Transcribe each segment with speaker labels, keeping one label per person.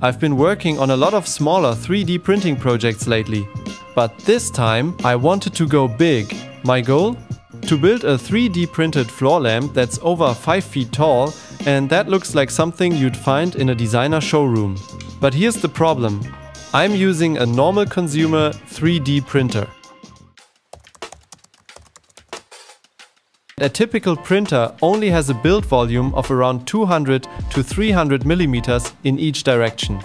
Speaker 1: I've been working on a lot of smaller 3D printing projects lately. But this time I wanted to go big. My goal? To build a 3D printed floor lamp that's over 5 feet tall and that looks like something you'd find in a designer showroom. But here's the problem. I'm using a normal consumer 3D printer. A typical printer only has a build volume of around 200 to 300 millimeters in each direction.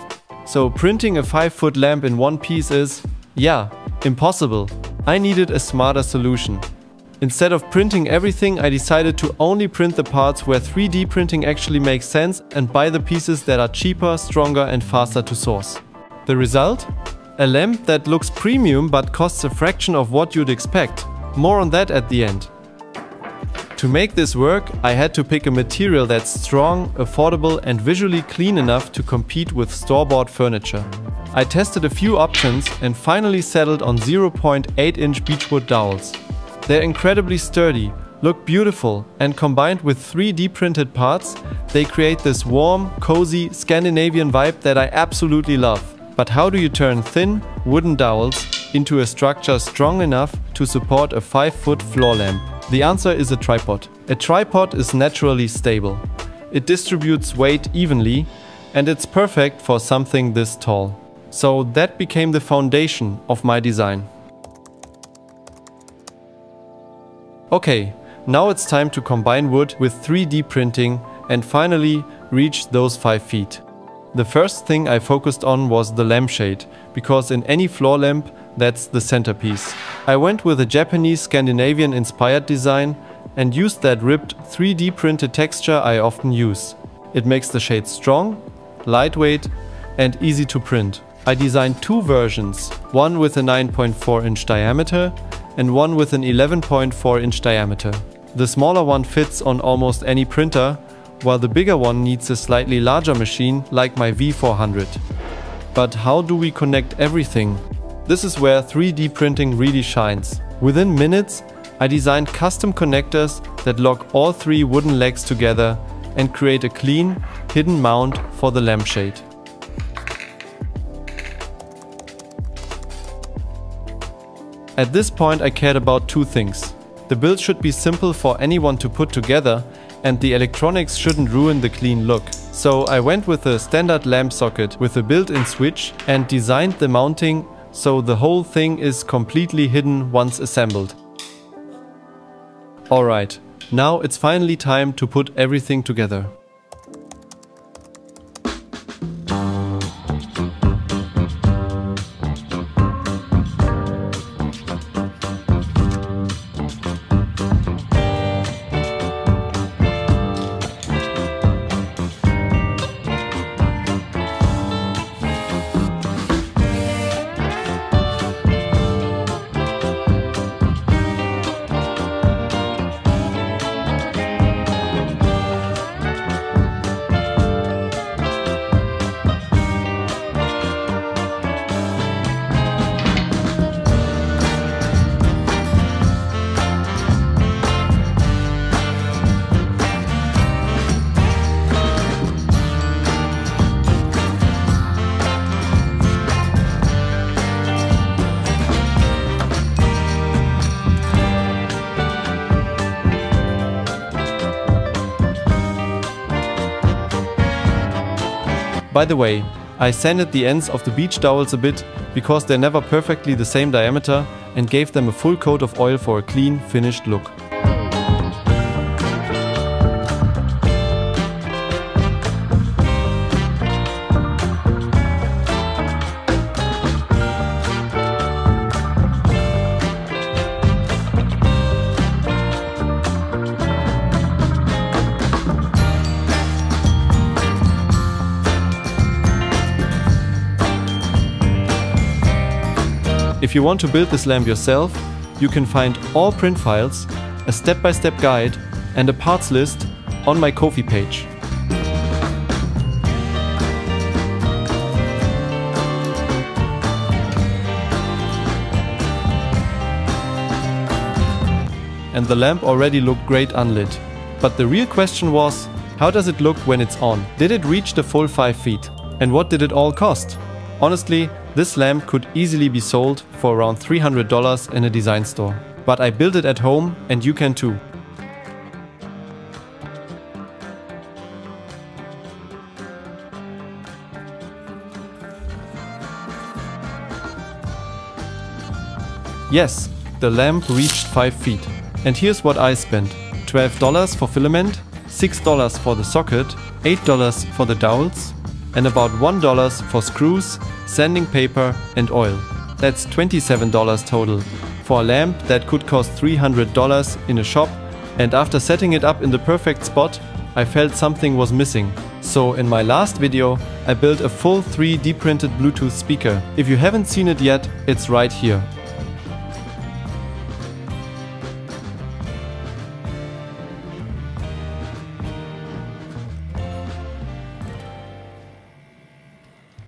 Speaker 1: So printing a 5 foot lamp in one piece is, yeah, impossible. I needed a smarter solution. Instead of printing everything, I decided to only print the parts where 3D printing actually makes sense and buy the pieces that are cheaper, stronger and faster to source. The result? A lamp that looks premium but costs a fraction of what you'd expect. More on that at the end. To make this work, I had to pick a material that's strong, affordable and visually clean enough to compete with store-bought furniture. I tested a few options and finally settled on 0.8 inch beechwood dowels. They're incredibly sturdy, look beautiful and combined with 3D printed parts, they create this warm, cozy Scandinavian vibe that I absolutely love. But how do you turn thin, wooden dowels into a structure strong enough to support a 5 foot floor lamp? The answer is a tripod. A tripod is naturally stable. It distributes weight evenly and it's perfect for something this tall. So that became the foundation of my design. Okay, now it's time to combine wood with 3D printing and finally reach those 5 feet. The first thing I focused on was the lampshade, because in any floor lamp that's the centerpiece. I went with a Japanese Scandinavian inspired design and used that ribbed 3D printed texture I often use. It makes the shade strong, lightweight and easy to print. I designed two versions, one with a 9.4 inch diameter and one with an 11.4 inch diameter. The smaller one fits on almost any printer, while the bigger one needs a slightly larger machine like my V400. But how do we connect everything? This is where 3D printing really shines. Within minutes, I designed custom connectors that lock all three wooden legs together and create a clean, hidden mount for the lampshade. At this point I cared about two things. The build should be simple for anyone to put together and the electronics shouldn't ruin the clean look. So I went with a standard lamp socket with a built-in switch and designed the mounting so the whole thing is completely hidden once assembled. Alright, now it's finally time to put everything together. By the way, I sanded the ends of the beech dowels a bit because they're never perfectly the same diameter and gave them a full coat of oil for a clean, finished look. If you want to build this lamp yourself, you can find all print files, a step-by-step -step guide and a parts list on my Ko-fi page. And the lamp already looked great unlit. But the real question was, how does it look when it's on? Did it reach the full 5 feet? And what did it all cost? Honestly, this lamp could easily be sold for around $300 in a design store. But I built it at home and you can too. Yes, the lamp reached 5 feet. And here's what I spent. $12 for filament, $6 for the socket, $8 for the dowels, and about $1 for screws, sanding paper and oil. That's $27 total for a lamp that could cost $300 in a shop and after setting it up in the perfect spot, I felt something was missing. So in my last video, I built a full 3D printed Bluetooth speaker. If you haven't seen it yet, it's right here.